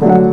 Thank